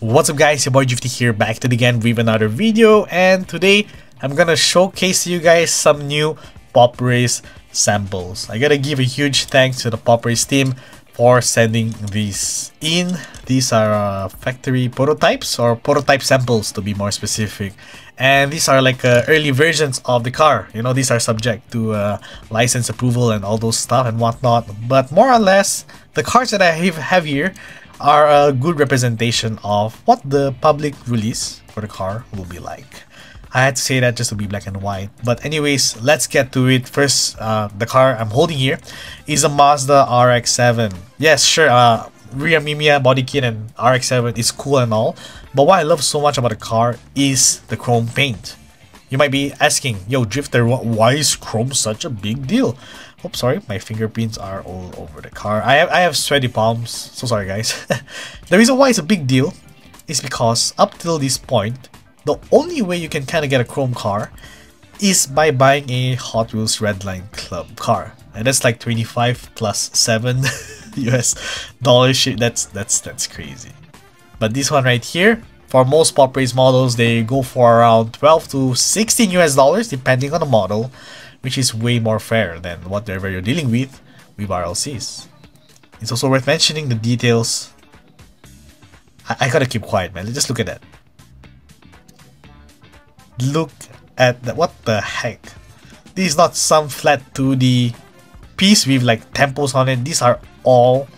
What's up guys, your boy Drifty here, back to it again with another video and today I'm gonna showcase you guys some new Pop Race samples. I gotta give a huge thanks to the Pop Race team for sending these in. These are uh, factory prototypes or prototype samples to be more specific. And these are like uh, early versions of the car. You know, these are subject to uh, license approval and all those stuff and whatnot. But more or less, the cars that I have here are a good representation of what the public release for the car will be like. I had to say that just to be black and white. But anyways, let's get to it. First, uh, the car I'm holding here is a Mazda RX-7. Yes, sure, uh, RE Amemiya body kit and RX-7 is cool and all. But what I love so much about the car is the chrome paint. You might be asking, yo Drifter, why is chrome such a big deal? Oh, sorry, my fingerprints are all over the car. I have, I have sweaty palms, so sorry guys. the reason why it's a big deal is because up till this point, the only way you can kind of get a chrome car is by buying a Hot Wheels Redline Club car. And that's like 25 plus 7 US dollars. That's, that's, that's crazy. But this one right here, for most pop race models, they go for around 12 to 16 US dollars depending on the model which is way more fair than whatever you're dealing with with RLCs. It's also worth mentioning the details. I, I gotta keep quiet, man. Just look at that. Look at that. What the heck? This is not some flat 2D piece with like tampos on it. These are all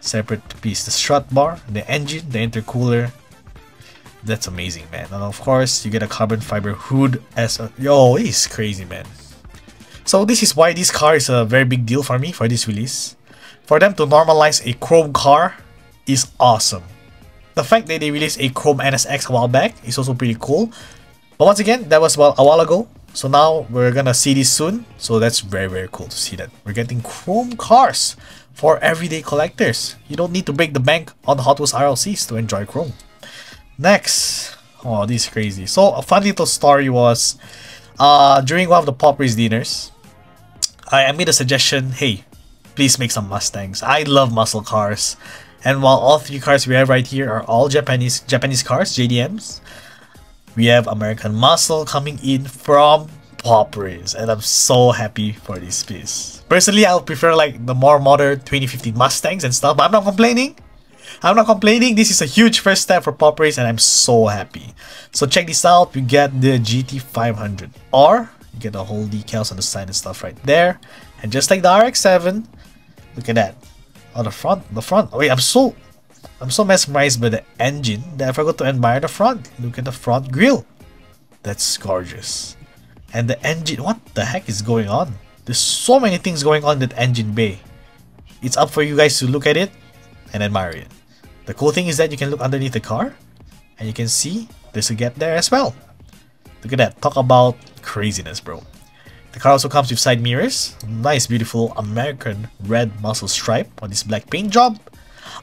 separate pieces. The strut bar, the engine, the intercooler. That's amazing, man. And of course, you get a carbon fiber hood as a... Yo, it's crazy, man. So this is why this car is a very big deal for me for this release. For them to normalize a chrome car is awesome. The fact that they released a chrome NSX a while back is also pretty cool. But once again, that was about a while ago. So now we're gonna see this soon. So that's very very cool to see that. We're getting chrome cars for everyday collectors. You don't need to break the bank on Hot Wheels RLCs to enjoy chrome. Next. Oh, this is crazy. So a fun little story was uh, during one of the Pop Race dinners, I made a suggestion, hey, please make some Mustangs. I love muscle cars. And while all three cars we have right here are all Japanese Japanese cars, JDMs, we have American Muscle coming in from Pop Race, and I'm so happy for this piece. Personally, I would prefer like the more modern 2015 Mustangs and stuff, but I'm not complaining. I'm not complaining. This is a huge first step for Pop Race, and I'm so happy. So check this out. We get the GT500R you get the whole decals on the side and stuff right there. And just like the RX-7, look at that. On the front, the front. Oh, wait, I'm so I'm so mesmerized by the engine that I forgot to admire the front. Look at the front grille. That's gorgeous. And the engine, what the heck is going on? There's so many things going on in that engine bay. It's up for you guys to look at it and admire it. The cool thing is that you can look underneath the car and you can see there's a gap there as well. Look at that. Talk about craziness, bro. The car also comes with side mirrors, nice beautiful American red muscle stripe on this black paint job,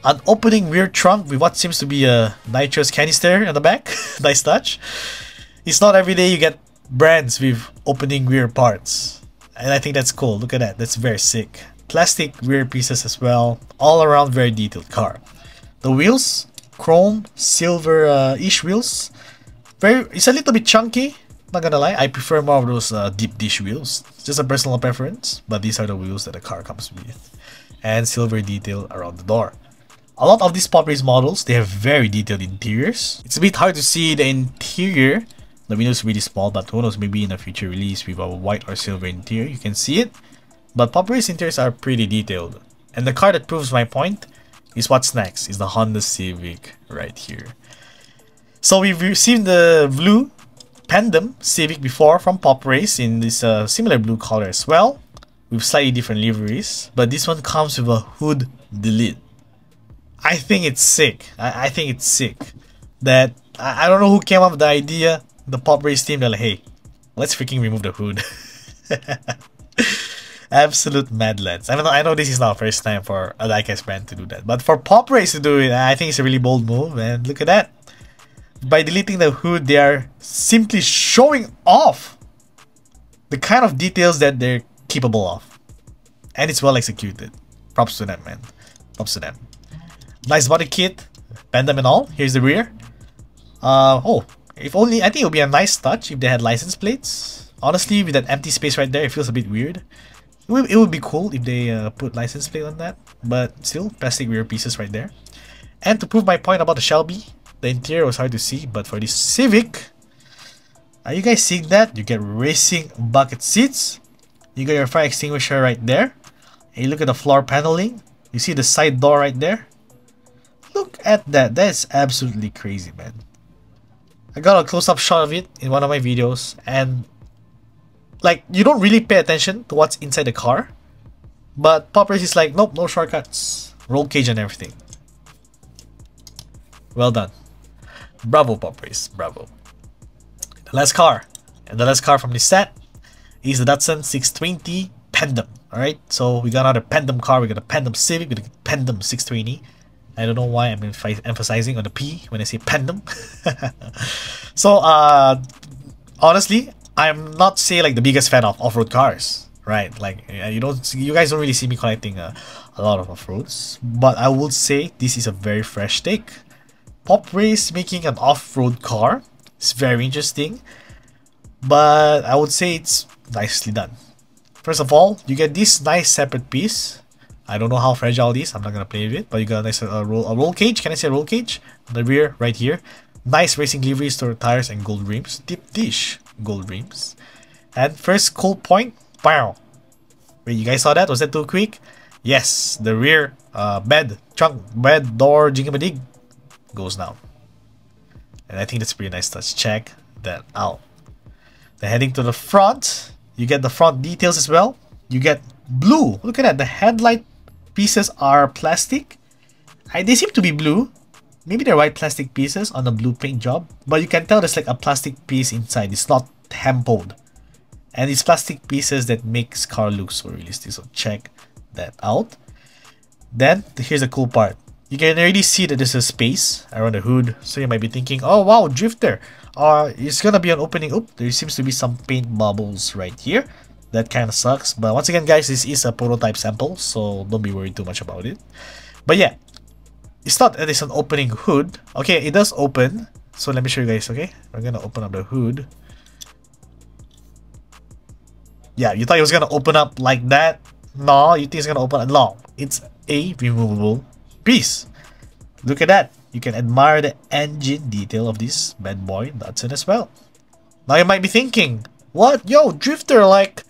an opening rear trunk with what seems to be a nitrous canister in the back, nice touch. It's not every day you get brands with opening rear parts, and I think that's cool, look at that, that's very sick. Plastic rear pieces as well, all around very detailed car. The wheels, chrome, silver-ish uh, wheels, very, it's a little bit chunky, not gonna lie. I prefer more of those uh, deep dish wheels. Just a personal preference, but these are the wheels that the car comes with. And silver detail around the door. A lot of these Pop Race models, they have very detailed interiors. It's a bit hard to see the interior. The window is really small, but who knows, maybe in a future release with a white or silver interior, you can see it. But Pop Race interiors are pretty detailed. And the car that proves my point is what's next, is the Honda Civic right here. So we've received the blue Pandem Civic before from Pop Race in this uh, similar blue color as well, with slightly different liveries, but this one comes with a hood delete. I think it's sick. I, I think it's sick that I, I don't know who came up with the idea. The Pop Race team, they're like, hey, let's freaking remove the hood. Absolute mad lads. I mean, I know this is not first time for a diecast brand to do that, but for Pop Race to do it, I think it's a really bold move. And look at that by deleting the hood, they are simply showing off the kind of details that they're capable of. And it's well executed. Props to them, man. Props to them. Nice body kit. Pandem and all. Here's the rear. Uh, oh, if only, I think it would be a nice touch if they had license plates. Honestly, with that empty space right there, it feels a bit weird. It would, it would be cool if they uh, put license plate on that, but still, plastic rear pieces right there. And to prove my point about the Shelby, the interior was hard to see, but for this Civic, are you guys seeing that? You get racing bucket seats. You got your fire extinguisher right there. And you look at the floor paneling. You see the side door right there. Look at that. That's absolutely crazy, man. I got a close-up shot of it in one of my videos and like you don't really pay attention to what's inside the car. But Pop Race is like, nope, no shortcuts. Roll cage and everything. Well done. Bravo, Pop. Bravo. The last car. And the last car from this set is the Datsun 620 Pandem. Alright, so we got another Pandem car. We got a Pandem Civic, we got a Pandem 620. I don't know why I'm emphasizing on the P when I say Pandem. so, uh, honestly, I'm not say like the biggest fan of off-road cars, right? Like you don't, you guys don't really see me collecting a, a lot of off-roads, but I would say this is a very fresh take. Pop Race making an off-road car is very interesting, but I would say it's nicely done. First of all, you get this nice separate piece. I don't know how fragile it is. I'm not gonna play with it, but you got a nice uh, roll, a roll cage. Can I say roll cage? On the rear, right here. Nice racing livery, store tires, and gold rims. Deep dish, gold rims. And first cool point, wow. Wait, you guys saw that? Was that too quick? Yes, the rear uh, bed, trunk, bed, door, jingamadig goes down. And I think that's pretty nice touch. Check that out. Then heading to the front, you get the front details as well. You get blue. Look at that. The headlight pieces are plastic. I, they seem to be blue. Maybe they're white plastic pieces on a blue paint job. But you can tell there's like a plastic piece inside. It's not templed. And it's plastic pieces that makes car look so realistic. So check that out. Then here's the cool part. You can already see that there's a space around the hood. So you might be thinking, oh wow, drifter. Uh, it's gonna be an opening. Oop, there seems to be some paint bubbles right here that kind of sucks. But once again, guys, this is a prototype sample, so don't be worried too much about it. But yeah, it's not that it's an opening hood. Okay, it does open. So let me show you guys, okay? We're gonna open up the hood. Yeah, you thought it was gonna open up like that? No, you think it's gonna open up? No, it's a removable piece. Look at that. You can admire the engine detail of this bad boy Datsun as well. Now you might be thinking, what? Yo, Drifter, like,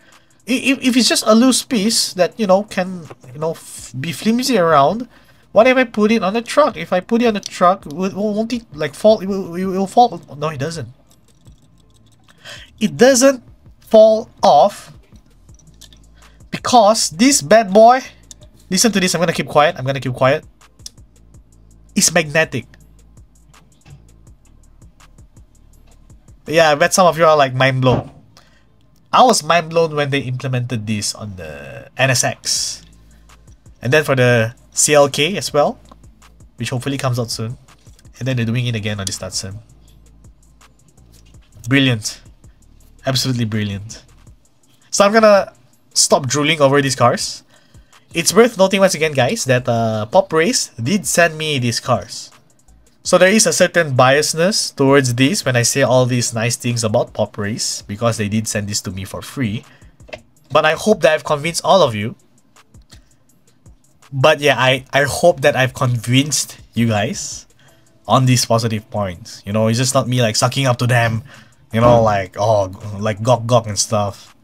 if, if it's just a loose piece that, you know, can, you know, be flimsy around, what if I put it on the truck? If I put it on the truck, won't it, like, fall? It will, it will fall. No, it doesn't. It doesn't fall off because this bad boy, listen to this, I'm gonna keep quiet, I'm gonna keep quiet, is magnetic. Yeah, I bet some of you are like mind blown. I was mind blown when they implemented this on the NSX. And then for the CLK as well, which hopefully comes out soon. And then they're doing it again on this Datsun. Brilliant. Absolutely brilliant. So I'm gonna stop drooling over these cars. It's worth noting once again guys that uh, Pop Race did send me these cars. So there is a certain biasness towards this when I say all these nice things about Pop Race because they did send this to me for free. But I hope that I've convinced all of you. But yeah, I, I hope that I've convinced you guys on these positive points. You know, it's just not me like sucking up to them, you know, like, oh, like gok gok and stuff.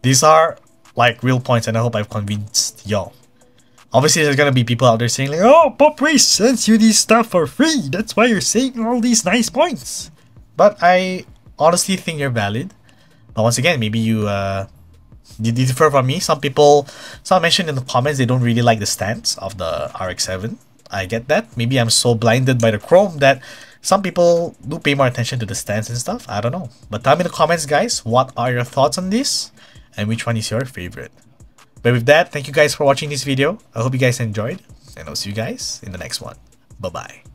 These are like real points and I hope I've convinced y'all. Obviously, there's gonna be people out there saying like, "Oh, Pop Race sends you this stuff for free. That's why you're saying all these nice points." But I honestly think you're valid. But once again, maybe you uh, you differ from me. Some people, some mentioned in the comments they don't really like the stance of the RX-7. I get that. Maybe I'm so blinded by the chrome that some people do pay more attention to the stance and stuff. I don't know. But tell me in the comments, guys, what are your thoughts on this, and which one is your favorite? But with that, thank you guys for watching this video. I hope you guys enjoyed, and I'll see you guys in the next one. Bye-bye.